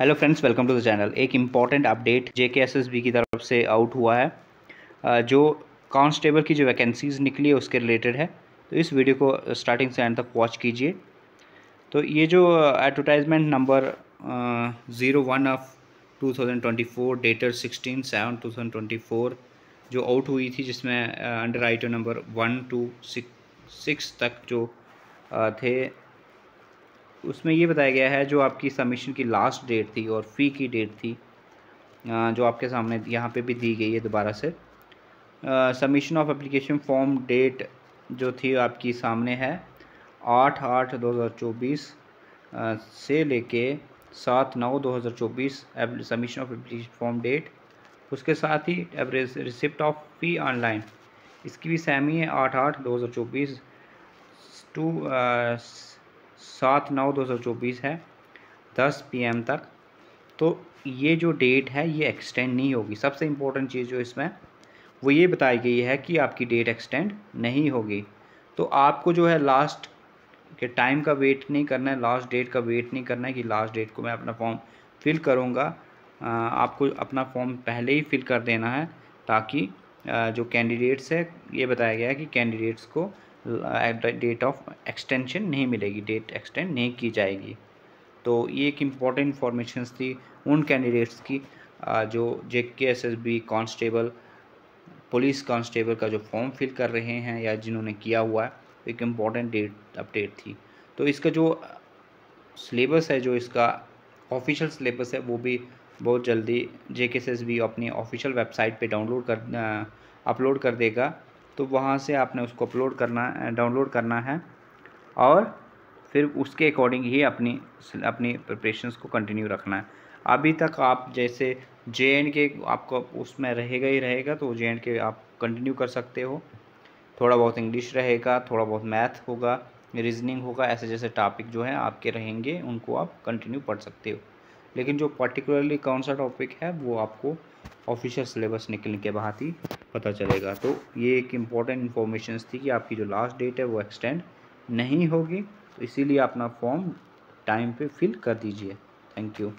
Hello friends welcome to the channel एक important update J K तरफ़ से out हुआ है। जो कांस्टेबल की जो वैकेंसीज़ निकली है, उसके रिलेटेड है। तो इस वीडियो को स्टार्टिंग से एंड तक वॉच कीजिए। तो ये जो advertisement number zero one of two thousand twenty four dated sixteen seven two thousand twenty four जो आउट हुई थी, जिसमें under item number one two six तक जो थे उसमें ये बताया गया है जो आपकी सबमिशन की लास्ट डेट थी और फ़ी की डेट थी जो आपके सामने यहाँ पे भी दी गई है दोबारा से। Submission of application form date जो थी आपकी सामने है, आठ आठ दो हज़ार चौबीस से लेके सात नौ दो हज़ार चौबीस submission of application form date उसके साथ ही average receipt of fee online इसकी भी सहमी है आठ आठ दो हज़ार चौबीस टू सात नौ दो हज़ार चौबीस है, दस पीएम तक। तो ये जो डेट है, ये एक्सटेंड नहीं होगी। सबसे इम्पोर्टेंट चीज़ जो इसमें, वो ये बताई गई है कि आपकी डेट एक्सटेंड नहीं होगी। तो आपको जो है लास्ट के टाइम का वेट नहीं करना है लास्ट डेट का वेट नहीं करना है कि लास्ट डेट को मैं अपना फॉर्म फिल करूँगा। आपको अपना फॉर्म पहले ही फिल कर देना है ताकि जो कैंडिडेट्स है, ये बताया गया है कि कैंडिडेट्स को डेट ऑफ़ एक्सटेंशन नहीं मिलेगी डेट एक्सटेंड नहीं की जाएगी। तो ये एक इंपॉर्टेंट इन्फॉर्मेशन थी उन कैंडिडेट्स की जो J K S S B constable police constable का जो फॉर्म फिल कर रहे हैं या जिन्होंने किया हुआ है एक इंपॉर्टेंट डेट अपडेट थी। तो इसका जो सिलेबस है, जो इसका ऑफिशियल सिलेबस है, वो भी बहुत जल्दी J K S S B अपनी ऑफिशियल वेबसाइट पे डाउनलोड कर अपलोड कर देगा। तो वहाँ से आपने उसको अपलोड करना डाउनलोड करना है और फिर उसके अकॉर्डिंग ही अपनी अपनी प्रिपरेशंस को कंटिन्यू रखना है। अभी तक आप जैसे जे एंड के आपको उसमें रहेगा ही रहेगा तो जे एंड के आप कंटिन्यू कर सकते हो। थोड़ा बहुत इंग्लिश रहेगा, थोड़ा बहुत मैथ होगा, रीजनिंग होगा, ऐसे जैसे टॉपिक जो है आपके रहेंगे, उनको आप कंटिन्यू पढ़ सकते हो। लेकिन जो पर्टिकुलरली कौन सा टॉपिक है, वो आपको ऑफिशियल सिलेबस निकलने के बाद ही पता चलेगा। तो ये एक इंपॉर्टेंट इन्फॉर्मेशन थी कि आपकी जो लास्ट डेट है वो एक्सटेंड नहीं होगी। तो इसीलिए अपना फॉर्म टाइम पे फिल कर दीजिए। Thank you